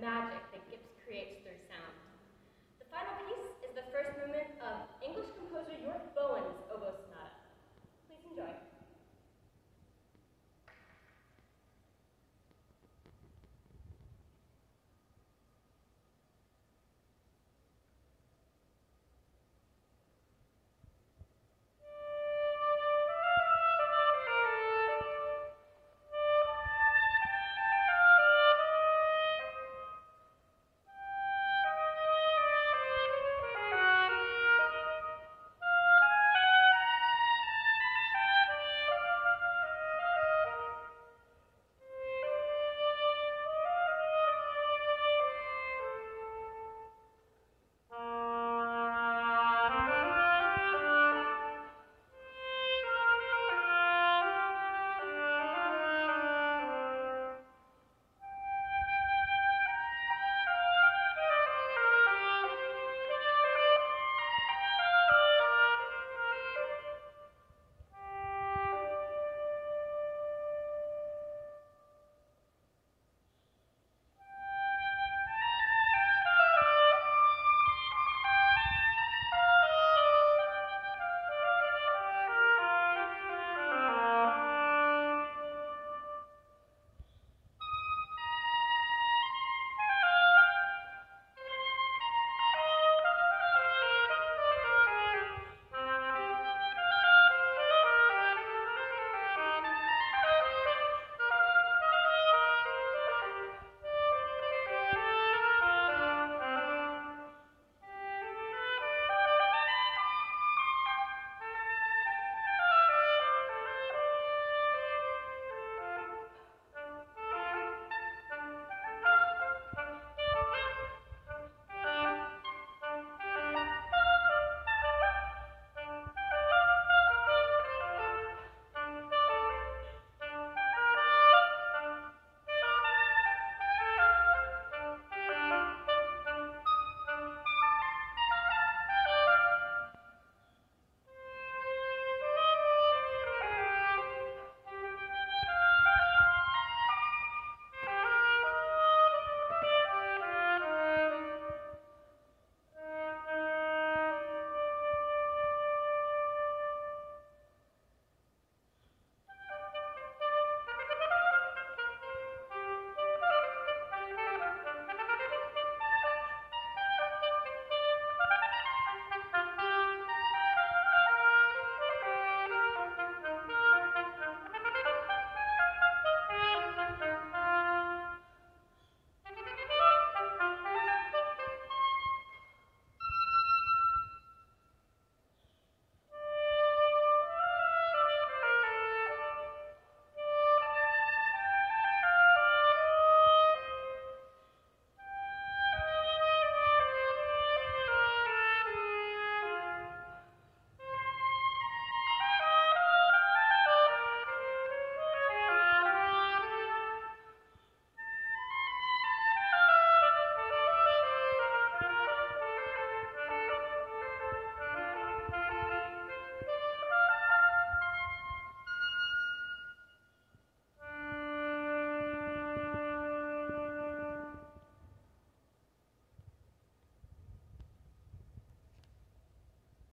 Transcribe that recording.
magic that Gibbs creates